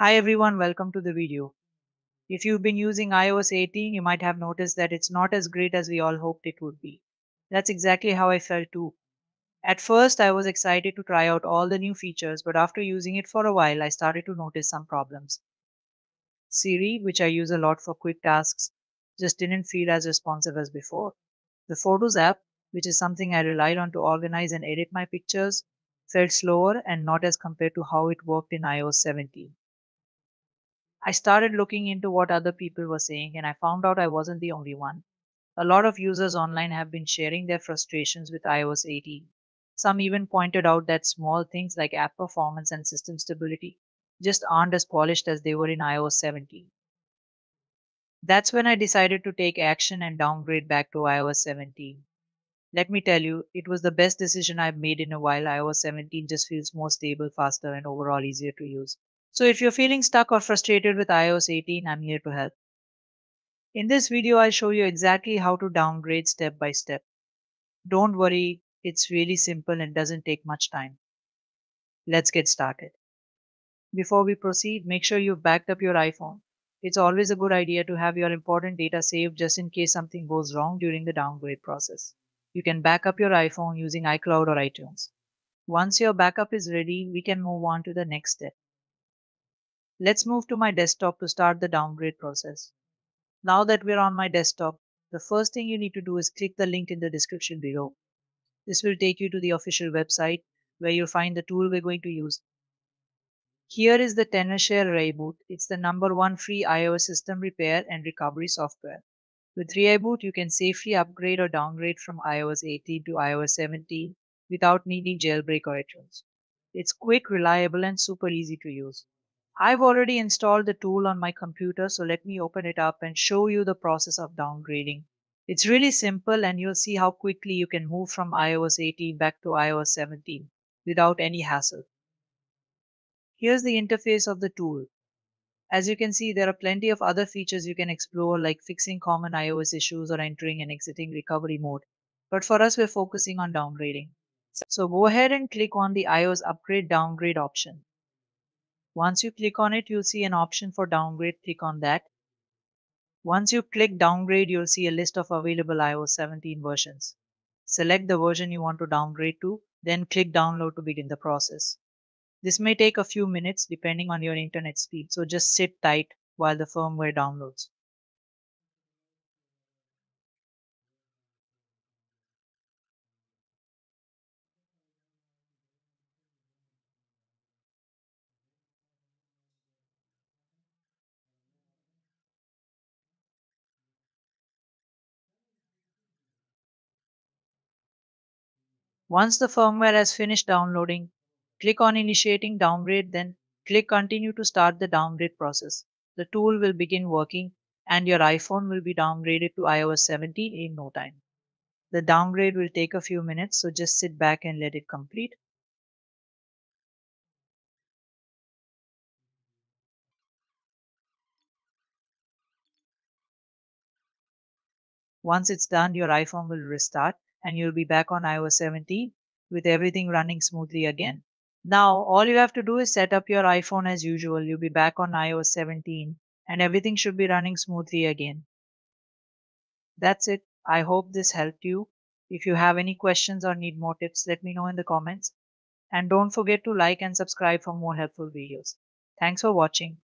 Hi everyone, welcome to the video. If you've been using iOS 18, you might have noticed that it's not as great as we all hoped it would be. That's exactly how I felt too. At first, I was excited to try out all the new features, but after using it for a while, I started to notice some problems. Siri, which I use a lot for quick tasks, just didn't feel as responsive as before. The Photos app, which is something I relied on to organize and edit my pictures, felt slower and not as compared to how it worked in iOS 17. I started looking into what other people were saying and I found out I wasn't the only one. A lot of users online have been sharing their frustrations with iOS 18. Some even pointed out that small things like app performance and system stability just aren't as polished as they were in iOS 17. That's when I decided to take action and downgrade back to iOS 17. Let me tell you, it was the best decision I've made in a while. iOS 17 just feels more stable, faster, and overall easier to use. So if you're feeling stuck or frustrated with iOS 18, I'm here to help. In this video, I'll show you exactly how to downgrade step by step. Don't worry, it's really simple and doesn't take much time. Let's get started. Before we proceed, make sure you've backed up your iPhone. It's always a good idea to have your important data saved just in case something goes wrong during the downgrade process. You can back up your iPhone using iCloud or iTunes. Once your backup is ready, we can move on to the next step. Let's move to my desktop to start the downgrade process. Now that we're on my desktop, the first thing you need to do is click the link in the description below. This will take you to the official website where you'll find the tool we're going to use. Here is the Tenorshare ReiBoot. It's the number one free iOS system repair and recovery software. With ReiBoot, you can safely upgrade or downgrade from iOS 18 to iOS 17 without needing jailbreak or iTunes. It's quick, reliable, and super easy to use. I've already installed the tool on my computer, so let me open it up and show you the process of downgrading. It's really simple and you'll see how quickly you can move from iOS 18 back to iOS 17 without any hassle. Here's the interface of the tool. As you can see, there are plenty of other features you can explore like fixing common iOS issues or entering and exiting recovery mode. But for us, we're focusing on downgrading. So go ahead and click on the iOS upgrade downgrade option. Once you click on it, you'll see an option for downgrade. Click on that. Once you click downgrade, you'll see a list of available iOS 17 versions. Select the version you want to downgrade to, then click download to begin the process. This may take a few minutes depending on your internet speed, so just sit tight while the firmware downloads. Once the firmware has finished downloading, click on Initiating Downgrade, then click Continue to start the downgrade process. The tool will begin working and your iPhone will be downgraded to iOS 17 in no time. The downgrade will take a few minutes, so just sit back and let it complete. Once it's done, your iPhone will restart and you'll be back on iOS 17 with everything running smoothly again. Now, all you have to do is set up your iPhone as usual. You'll be back on iOS 17 and everything should be running smoothly again. That's it. I hope this helped you. If you have any questions or need more tips, let me know in the comments. And don't forget to like and subscribe for more helpful videos. Thanks for watching.